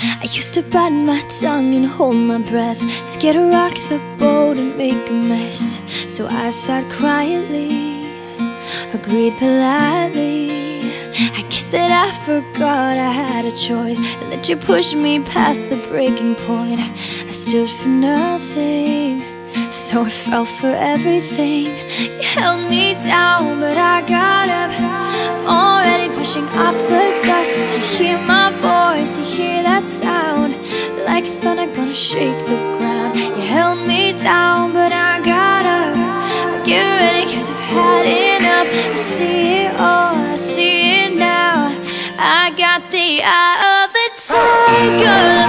I used to bite my tongue and hold my breath Scared to rock the boat and make a mess. So I sat quietly, agreed politely. I guess that I forgot I had a choice And that you pushed me past the breaking point. I stood for nothing So I fell for everything. You held me down but I got up Already pushing off the dust. You hear my voice, you hear that sound. Like thunder gonna shake the ground. You held me down but I got up. I Get ready cause I've had enough. I see it all, I see it now. I got the eye of the tiger